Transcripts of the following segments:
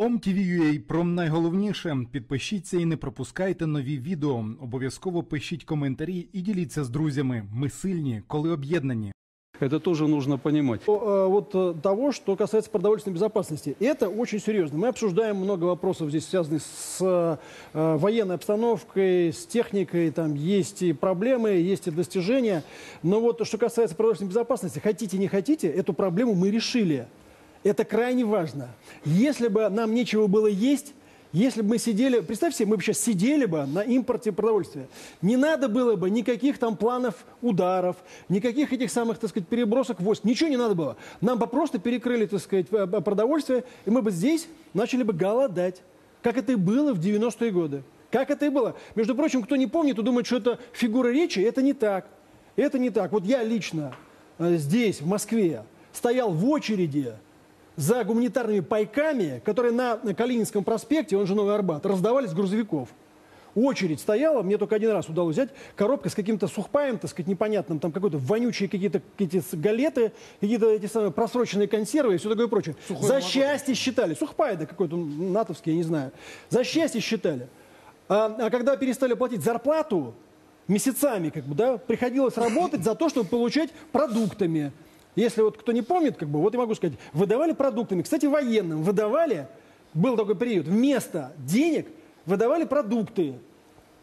OMTV.ua про найголовніше. Підпишіться і не пропускайте нові відео. Обов'язково пишіть коментарі і діліться з друзями. Ми сильні, коли об'єднані. Это тоже нужно понимать. Э, Вот э, того, что касается продовольственной безопасности. Это очень серьезно. Мы обсуждаем много вопросов здесь, связанных с э, военной обстановкой, с техникой. Там есть и проблемы, есть и достижения. Но вот что касается продовольственной безопасности, хотите, не хотите, эту проблему мы решили. Это крайне важно. Если бы нам нечего было есть, если бы мы сидели, представьте себе, мы бы сейчас сидели бы на импорте продовольствия. Не надо было бы никаких там планов ударов, никаких этих самых, так сказать, перебросок войск. Ничего не надо было. Нам бы просто перекрыли, так сказать, э, продовольствие, и мы бы здесь начали бы голодать. Как это и было в 90-е годы. Как это и было. Между прочим, кто не помнит, то думает, что это фигура речи. Это не так. Это не так. Вот я лично э, здесь, в Москве, стоял в очереди за гуманитарными пайками, которые на Калининском проспекте, он же Новый Арбат, раздавались грузовиков. Очередь стояла, мне только один раз удалось взять, коробка с каким-то сухпаем, так сказать, непонятным, там какой-то вонючие какие-то какие галеты, какие-то эти самые просроченные консервы и все такое прочее. За счастье считали. Сухпай, да какой-то натовский, я не знаю. За счастье считали. А, а когда перестали платить зарплату, месяцами, как бы, да, приходилось работать за то, чтобы получать продуктами. Если вот кто не помнит, как бы, вот я могу сказать, выдавали продуктами. Кстати, военным выдавали, был такой период, вместо денег выдавали продукты.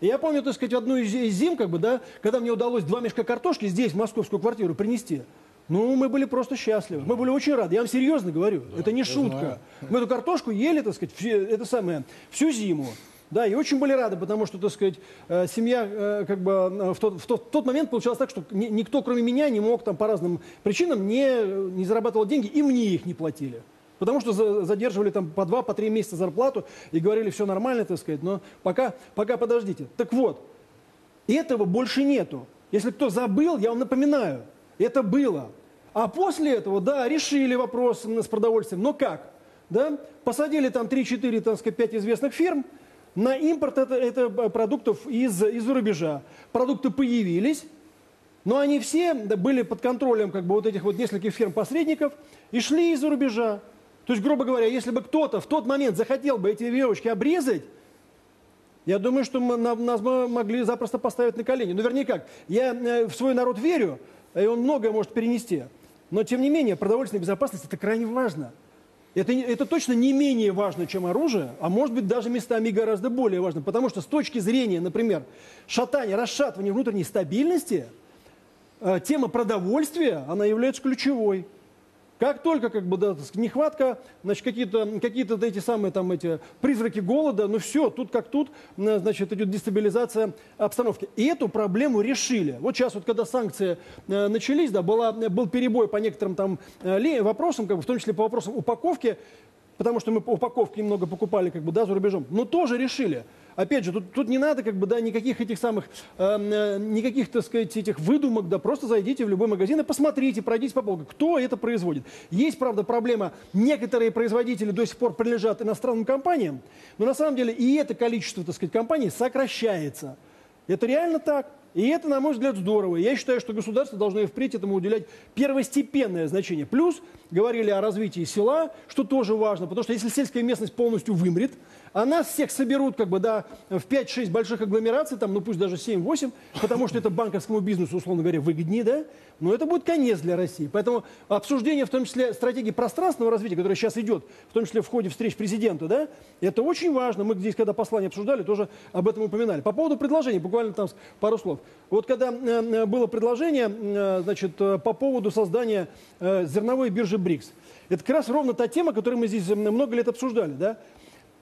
И я помню, так сказать, одну из зим, как бы, да, когда мне удалось два мешка картошки здесь, в московскую квартиру, принести. Ну, мы были просто счастливы. Мы были очень рады. Я вам серьезно говорю. это не шутка. Мы эту картошку ели, так сказать, все- это самое, всю зиму. Да, и очень были рады, потому что, так сказать, э, семья э, как бы э, в тот, в тот- в тот момент получалось так, что ни- никто, кроме меня, не мог там по разным причинам не, не зарабатывал деньги, и мне их не платили. Потому что за- задерживали там по два, по три месяца зарплату и говорили, все нормально, так сказать, но пока, пока подождите. Так вот, этого больше нету. Если кто забыл, я вам напоминаю, это было. А после этого, да, решили вопрос с продовольствием. Но как? Да? Посадили там 3-4, так сказать, 5 известных фирм на импорт это, это продуктов из, из-за рубежа. Продукты появились, но они все были под контролем как бы, вот этих вот нескольких фирм-посредников и шли из-за рубежа. То есть, грубо говоря, если бы кто-то в тот момент захотел бы эти веревочки обрезать, я думаю, что мы- на- нас бы могли запросто поставить на колени. Ну, вернее как, я э, в свой народ верю, и он многое может перенести. Но, тем не менее, продовольственная безопасность – это крайне важно. Это, это точно не менее важно, чем оружие, а может быть даже местами гораздо более важно. Потому что с точки зрения, например, шатания, расшатывания внутренней стабильности, э, тема продовольствия, она является ключевой. Как только как бы, да, нехватка, значит, какие-то какие эти самые там эти призраки голода, ну все, тут как тут, значит, идет дестабилизация обстановки. И эту проблему решили. Вот сейчас вот когда санкции э, начались, да, была, был перебой по некоторым там э, вопросам, как бы, в том числе по вопросам упаковки, потому что мы по упаковке немного покупали как бы, да, за рубежом, но тоже решили. Опять же, тут, тут не надо как бы, да, никаких этих самых, э, э, никаких, так сказать, этих выдумок, да, просто зайдите в любой магазин и посмотрите, пройдитесь по полкам, кто это производит. Есть, правда, проблема, некоторые производители до сих пор принадлежат иностранным компаниям, но на самом деле и это количество, так сказать, компаний сокращается. Это реально так. И это, на мой взгляд, здорово. Я считаю, что государство должно и впредь этому уделять первостепенное значение. Плюс говорили о развитии села, что тоже важно, потому что если сельская местность полностью вымрет, а нас всех соберут как бы, да, в 5-6 больших агломераций, там, ну пусть даже 7-8, потому что это банковскому бизнесу, условно говоря, выгоднее, да, но это будет конец для России. Поэтому обсуждение, в том числе стратегии пространственного развития, которое сейчас идет, в том числе в ходе встреч президента, да, это очень важно. Мы здесь, когда послание обсуждали, тоже об этом упоминали. По поводу предложений, буквально там пару слов. Вот когда э, э, было предложение, э, значит, по поводу создания зерновой биржи БРИКС, это как раз ровно та тема, которую мы здесь много лет обсуждали, да.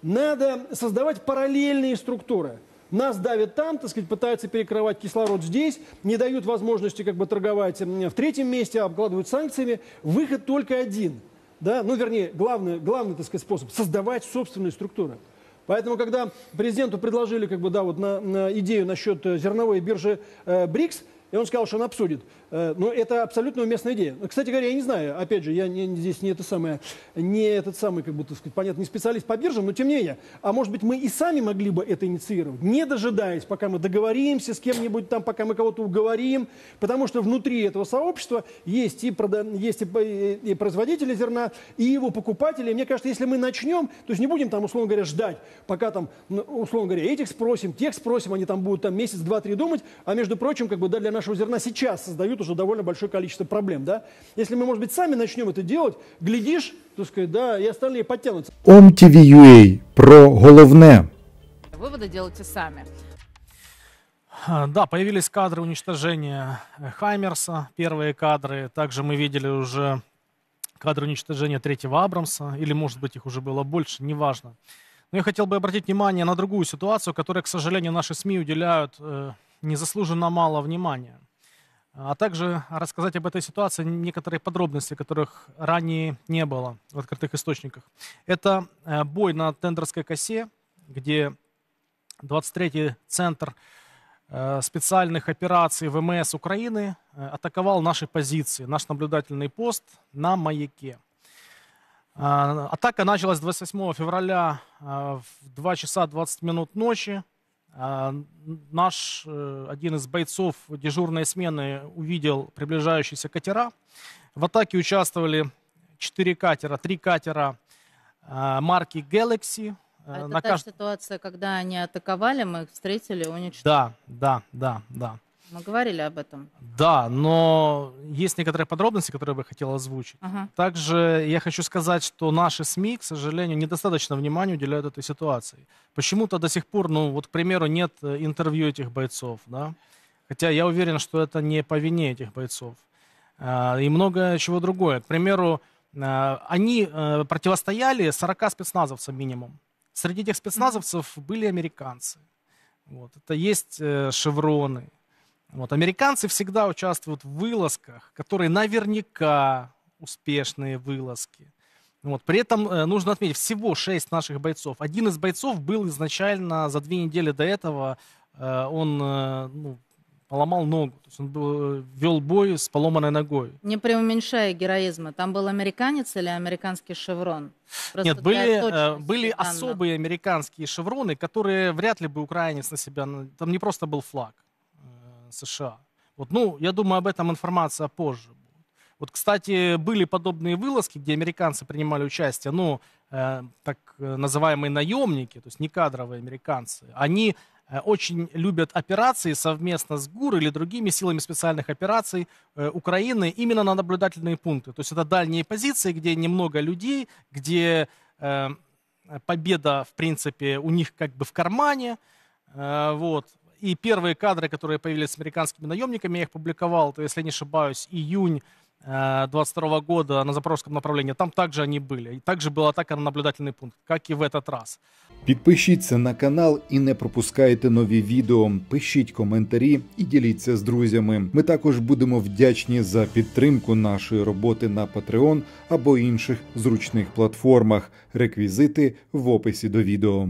Надо создавать параллельные структуры. Нас давят там, так сказать, пытаются перекрывать кислород здесь, не дают возможности как бы торговать в третьем месте, обкладывают санкциями. Выход только один. Да? Ну, вернее, главный, главный так сказать, способ – создавать собственные структуры. Поэтому, когда президенту предложили как бы, да, вот на, на идею насчет э, зерновой биржи э, БРИКС, и он сказал, что он обсудит. Э, но это абсолютно уместная идея. Кстати говоря, я не знаю, опять же, я не, здесь не это самое, не этот самый, как так сказать, понятно, не специалист по биржам, но тем не менее. А может быть, мы и сами могли бы это инициировать, не дожидаясь, пока мы договоримся с кем-нибудь там, пока мы кого-то уговорим, потому что внутри этого сообщества есть и, прода... есть и, и производители зерна, и его покупатели. И мне кажется, если мы начнем, то есть не будем там, условно говоря, ждать, пока там, условно говоря, этих спросим, тех спросим, они там будут там месяц, два, три думать, а между прочим, как бы, да, для нашего зерна сейчас создают уже довольно большое количество проблем, да. Если мы, может быть, сами начнем это делать, глядишь, так сказать, да, и остальные подтянутся. OMTV.ua про головне. Выводы делайте сами. А, Да, появились кадры уничтожения Хаймерса, первые кадры. Также мы видели уже кадры уничтожения третьего Абрамса, или, может быть, их уже было больше, неважно. Но я хотел бы обратить внимание на другую ситуацию, которой, к сожалению, наши СМИ уделяют э, незаслуженно мало внимания. А также рассказать об этой ситуации некоторые подробности, которых ранее не было в открытых источниках. Это э, бой на тендерской косе, где 23-й центр э, специальных операций ВМС Украины э, атаковал наши позиции, наш наблюдательный пост на маяке. А, Атака началась 28 февраля в 2 часа 20 минут ночи. А, Наш э, один из бойцов дежурной смены увидел приближающиеся катера. В атаке участвовали 4 катера, 3 катера а, марки Galaxy. А Э, это на та кажд- ситуация, когда они атаковали, мы их встретили, уничтожили. Да, да, да, да. Мы говорили об этом. Да, но есть некоторые подробности, которые я бы хотел озвучить. Ага. Также я хочу сказать, что наши СМИ, к сожалению, недостаточно внимания уделяют этой ситуации. Почему-то до сих пор, ну вот, к примеру, нет э, интервью этих бойцов, да. Хотя я уверен, что это не по вине этих бойцов. А, И много чего другое. К примеру, а, они э, противостояли 40 спецназовцам минимум. Среди этих спецназовцев были американцы. Вот. Это есть э, шевроны. Вот. Американцы всегда участвуют в вылазках, которые наверняка успешные вылазки. Вот. При этом э, нужно отметить, всего шесть наших бойцов. Один из бойцов был изначально за две недели до этого, э, он э, ну, поломал ногу. То есть он был, э, вел бой с поломанной ногой. Не преуменьшая героизма. Там был американец или американский шеврон? Просто Нет, были, э, были данных. особые американские шевроны, которые вряд ли бы украинец на себя... на- Там не просто был флаг США. Вот, ну, я думаю, об этом информация позже будет. Вот, кстати, были подобные вылазки, где американцы принимали участие, ну, э, так называемые наемники, то есть не кадровые американцы. Они э, очень любят операции совместно с ГУР или другими силами специальных операций э, Украины именно на наблюдательные пункты. То есть это дальние позиции, где немного людей, где э, победа, в принципе, у них как бы в кармане. Вот. И первые кадры, которые появились с американскими наемниками, я их публиковал, это, если я не ошибаюсь, июнь 22 года на Запорожском направлении. Там также они были. И также была атака на наблюдательный пункт, как и в этот раз. Підпишіться на канал і не пропускайте нові відео. Пишіть коментарі і діліться з друзями. Ми також будемо вдячні за підтримку нашої роботи на Patreon або інших зручних платформах. Реквізити в описі до відео.